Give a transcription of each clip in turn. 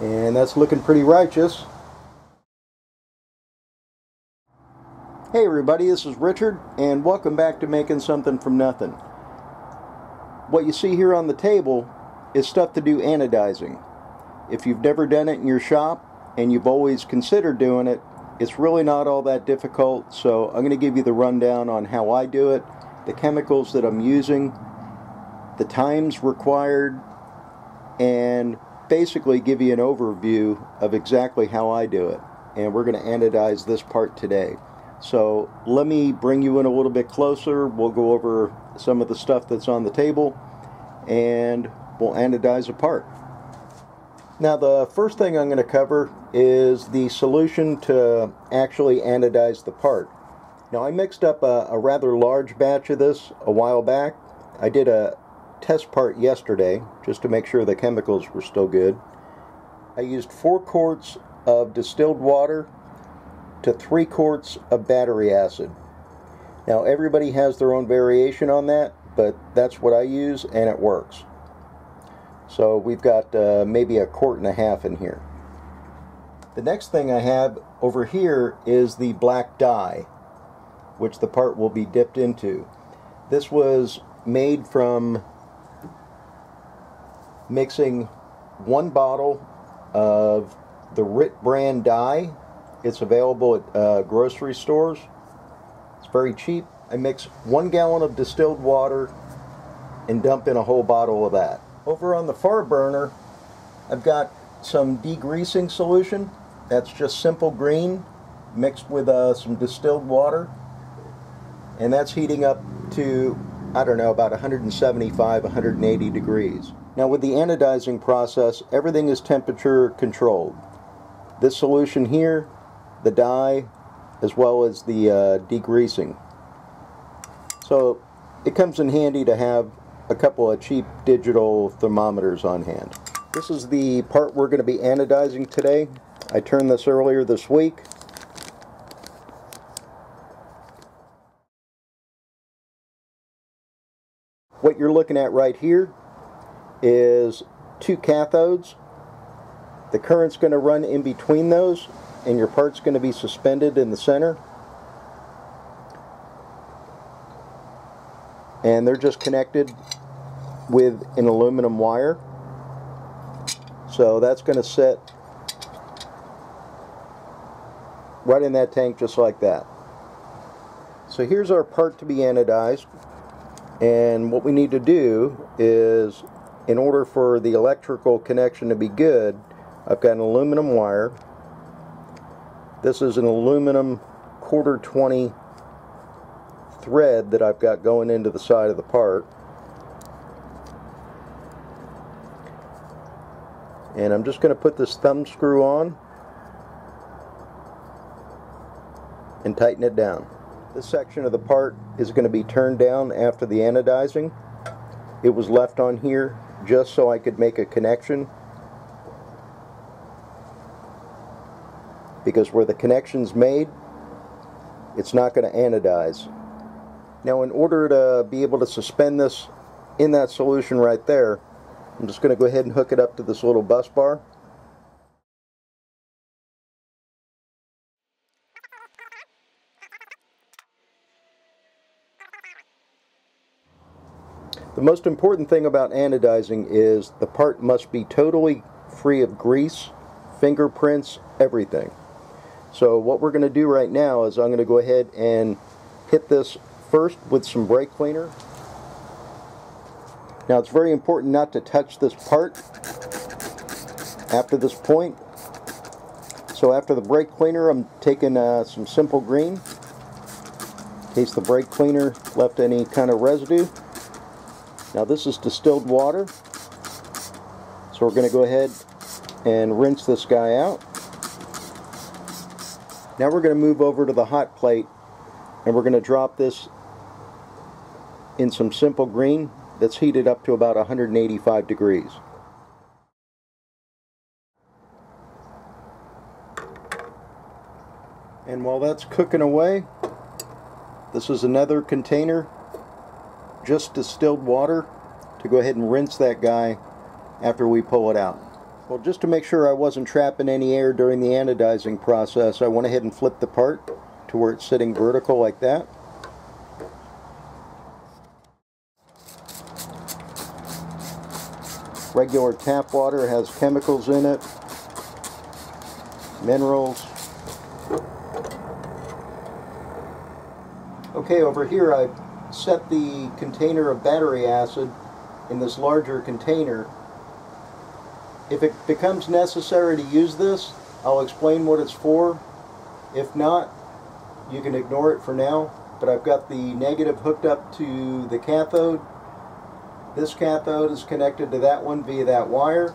And that's looking pretty righteous. Hey everybody, this is Richard, and welcome back to Making Something From Nothing. What you see here on the table is stuff to do anodizing. If you've never done it in your shop, and you've always considered doing it, it's really not all that difficult, so I'm going to give you the rundown on how I do it, the chemicals that I'm using, the times required, and basically give you an overview of exactly how I do it. And we're going to anodize this part today. So let me bring you in a little bit closer. We'll go over some of the stuff that's on the table and we'll anodize a part. Now the first thing I'm going to cover is the solution to actually anodize the part. Now I mixed up a, a rather large batch of this a while back. I did a test part yesterday just to make sure the chemicals were still good. I used four quarts of distilled water to three quarts of battery acid. Now everybody has their own variation on that, but that's what I use and it works. So we've got uh, maybe a quart and a half in here. The next thing I have over here is the black dye, which the part will be dipped into. This was made from mixing one bottle of the RIT brand dye it's available at uh, grocery stores. It's very cheap. I mix one gallon of distilled water and dump in a whole bottle of that. Over on the far burner, I've got some degreasing solution. That's just simple green mixed with uh, some distilled water. And that's heating up to, I don't know, about 175, 180 degrees. Now with the anodizing process, everything is temperature controlled. This solution here the dye as well as the uh, degreasing. So it comes in handy to have a couple of cheap digital thermometers on hand. This is the part we're going to be anodizing today. I turned this earlier this week. What you're looking at right here is two cathodes. The current's going to run in between those and your part's going to be suspended in the center. And they're just connected with an aluminum wire. So that's going to sit right in that tank just like that. So here's our part to be anodized. And what we need to do is, in order for the electrical connection to be good, I've got an aluminum wire this is an aluminum quarter 20 thread that I've got going into the side of the part. And I'm just going to put this thumb screw on and tighten it down. This section of the part is going to be turned down after the anodizing. It was left on here just so I could make a connection because where the connection's made, it's not going to anodize. Now in order to be able to suspend this in that solution right there, I'm just going to go ahead and hook it up to this little bus bar. The most important thing about anodizing is the part must be totally free of grease, fingerprints, everything. So what we're going to do right now is I'm going to go ahead and hit this first with some brake cleaner. Now it's very important not to touch this part after this point. So after the brake cleaner I'm taking uh, some simple green in case the brake cleaner left any kind of residue. Now this is distilled water. So we're going to go ahead and rinse this guy out. Now we're going to move over to the hot plate and we're going to drop this in some simple green that's heated up to about 185 degrees. And while that's cooking away, this is another container, just distilled water, to go ahead and rinse that guy after we pull it out. Well, just to make sure I wasn't trapping any air during the anodizing process, I went ahead and flipped the part to where it's sitting vertical like that. Regular tap water has chemicals in it, minerals. Okay, over here I set the container of battery acid in this larger container. If it becomes necessary to use this, I'll explain what it's for. If not, you can ignore it for now. But I've got the negative hooked up to the cathode. This cathode is connected to that one via that wire.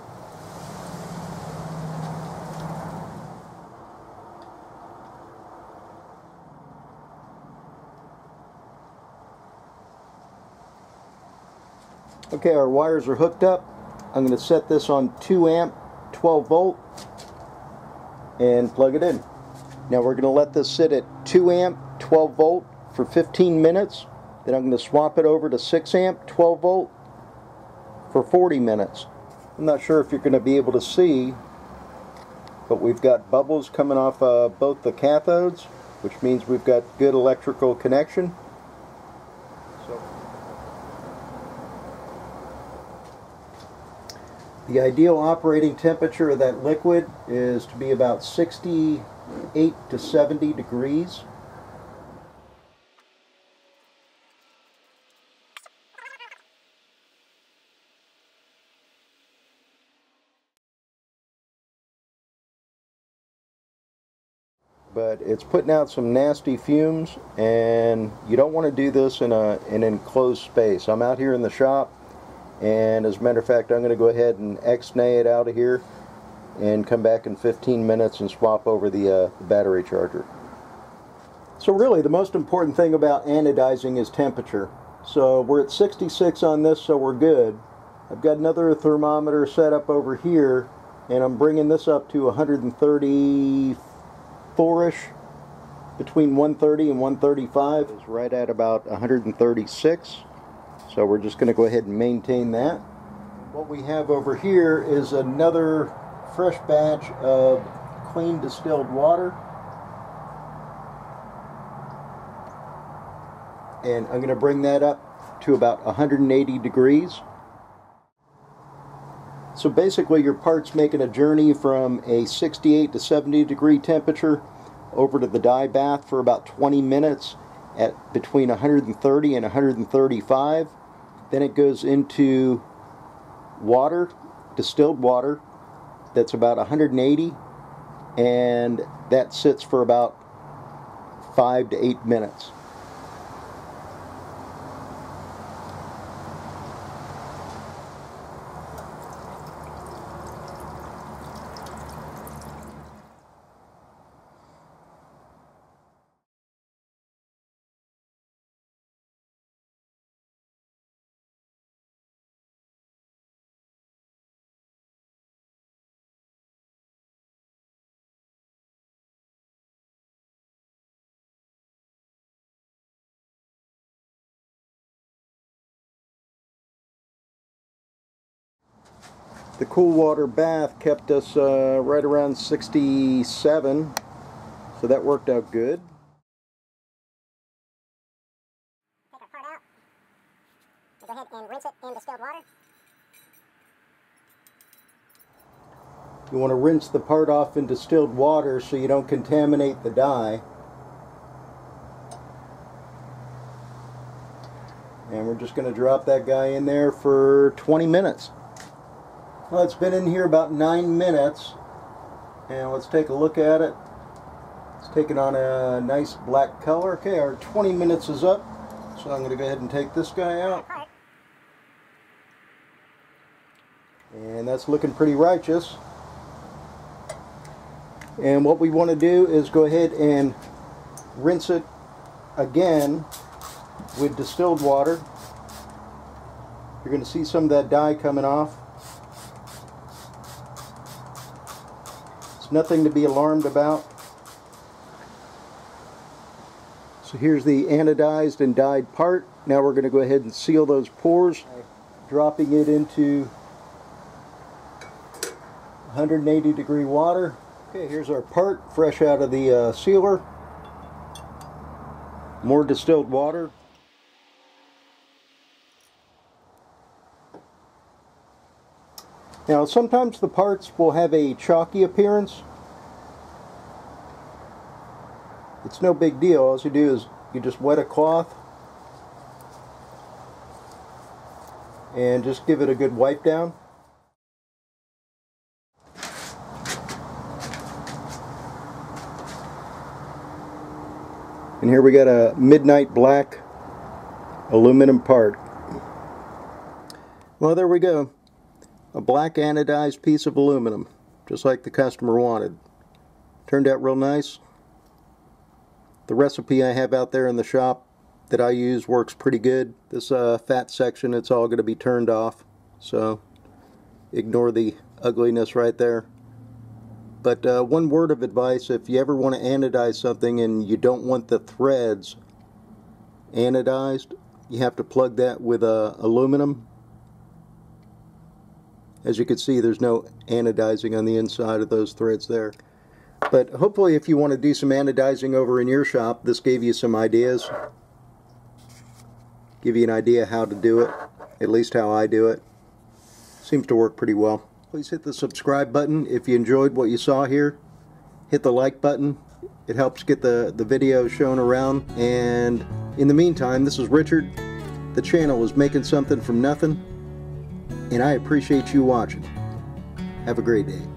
Okay, our wires are hooked up. I'm going to set this on 2 amp, 12 volt, and plug it in. Now we're going to let this sit at 2 amp, 12 volt for 15 minutes. Then I'm going to swap it over to 6 amp, 12 volt for 40 minutes. I'm not sure if you're going to be able to see, but we've got bubbles coming off uh, both the cathodes, which means we've got good electrical connection. The ideal operating temperature of that liquid is to be about 68 to 70 degrees. but it's putting out some nasty fumes and you don't want to do this in a, an enclosed space. I'm out here in the shop and as a matter of fact I'm going to go ahead and X-nay it out of here and come back in 15 minutes and swap over the, uh, the battery charger. So really the most important thing about anodizing is temperature. So we're at 66 on this so we're good. I've got another thermometer set up over here and I'm bringing this up to 134ish between 130 and 135 is right at about 136 so we're just going to go ahead and maintain that. What we have over here is another fresh batch of clean distilled water. And I'm going to bring that up to about 180 degrees. So basically your part's making a journey from a 68 to 70 degree temperature over to the dye bath for about 20 minutes at between 130 and 135. Then it goes into water, distilled water, that's about 180, and that sits for about five to eight minutes. The cool water bath kept us uh, right around 67, so that worked out good. Take our part out. Go ahead and rinse it in distilled water. You want to rinse the part off in distilled water so you don't contaminate the dye. And we're just going to drop that guy in there for 20 minutes. Well, it's been in here about nine minutes. And let's take a look at it. It's taking on a nice black color. Okay, our 20 minutes is up. So I'm going to go ahead and take this guy out. And that's looking pretty righteous. And what we want to do is go ahead and rinse it again with distilled water. You're going to see some of that dye coming off. Nothing to be alarmed about. So here's the anodized and dyed part. Now we're going to go ahead and seal those pores, dropping it into 180 degree water. Okay, here's our part, fresh out of the uh, sealer. More distilled water. Now sometimes the parts will have a chalky appearance. It's no big deal. All you do is you just wet a cloth and just give it a good wipe down. And here we got a midnight black aluminum part. Well, there we go. A black anodized piece of aluminum, just like the customer wanted. Turned out real nice. The recipe I have out there in the shop that I use works pretty good. This uh, fat section, it's all going to be turned off. So ignore the ugliness right there. But uh, one word of advice, if you ever want to anodize something and you don't want the threads anodized, you have to plug that with uh, aluminum. As you can see, there's no anodizing on the inside of those threads there. But hopefully if you want to do some anodizing over in your shop, this gave you some ideas. Give you an idea how to do it, at least how I do it. Seems to work pretty well. Please hit the subscribe button if you enjoyed what you saw here. Hit the like button. It helps get the, the video shown around. And in the meantime, this is Richard. The channel is Making Something From Nothing. And I appreciate you watching. Have a great day.